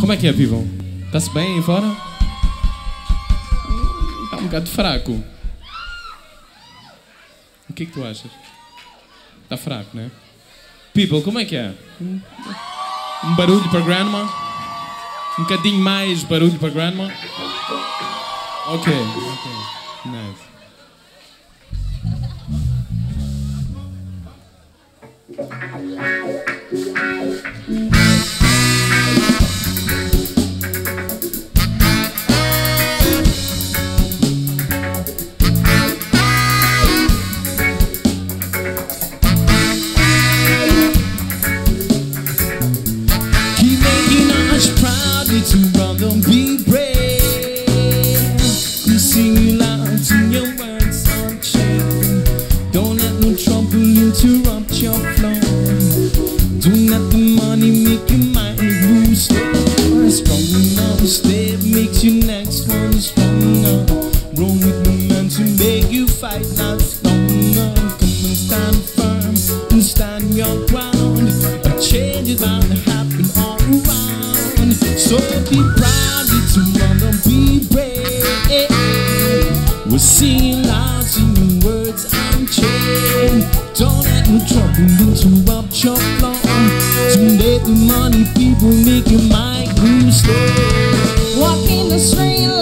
Como é que é, Pivão? Está-se bem aí fora? Está um bocado fraco. O que é que tu achas? Está fraco, né? People, como é que é? Um barulho para grandma? Um bocadinho mais barulho para grandma? Ok, ok. Little brother, no trouble interrupt your flow. Don't let the money people make your mind slow. Walk in the straight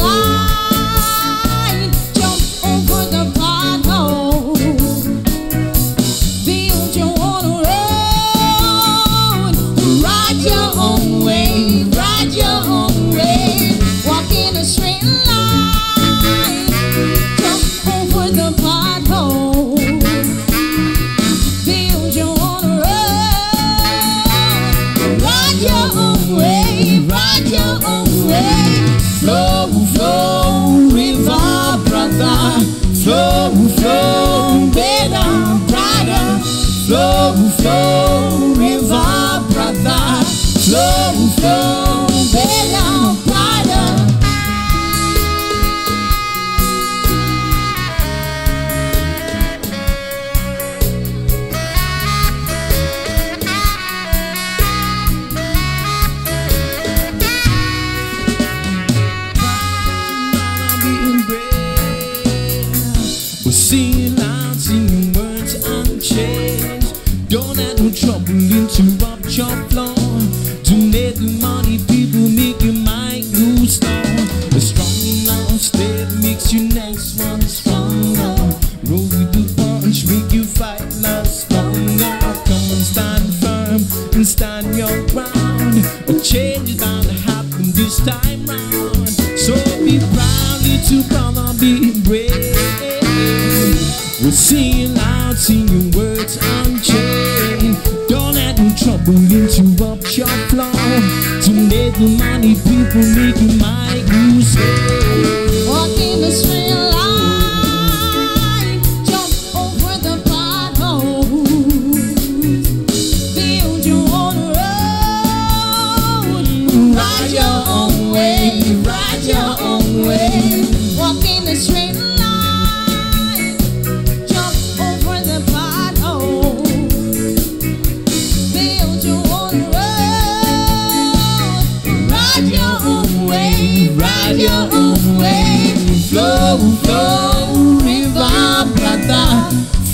interrupt your flow. Don't the money people make your mind lose slow. A strong enough step makes your next one stronger. Roll with the punch, make you fight last stronger. Come and stand firm and stand your ground. A change is bound to happen this time round. So be proud, little brother, be brave. We're singing loud, words unchained. Don't let trouble interrupt your flow. Don't let the money people make your mind way, ride your own way. Flow, flow, river, brother.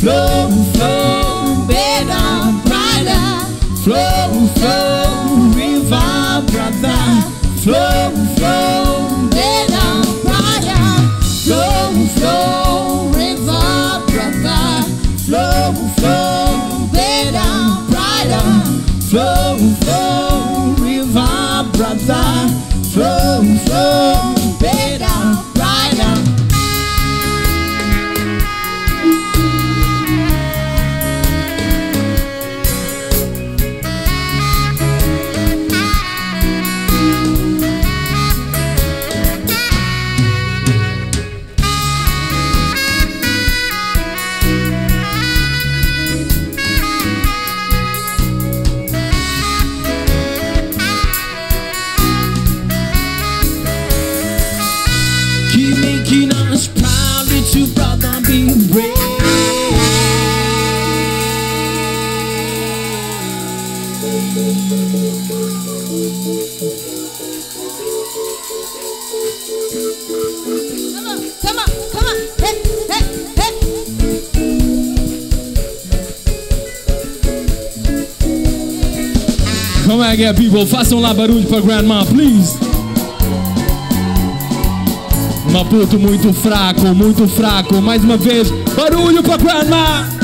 Flow, flow, better, brighter. Flow, flow, river, brother. Flow, flow, better, brighter. Flow, flow, river, brother. Flow, flow, better, brighter. Flow, flow, river, brother. Flow, flow, reggae people, façam lá barulho pra grandma, please. Maputo muito fraco, muito fraco. Mais uma vez, barulho pra grandma.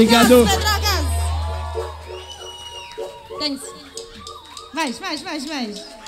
Obrigado. Mais, mais, mais, mais.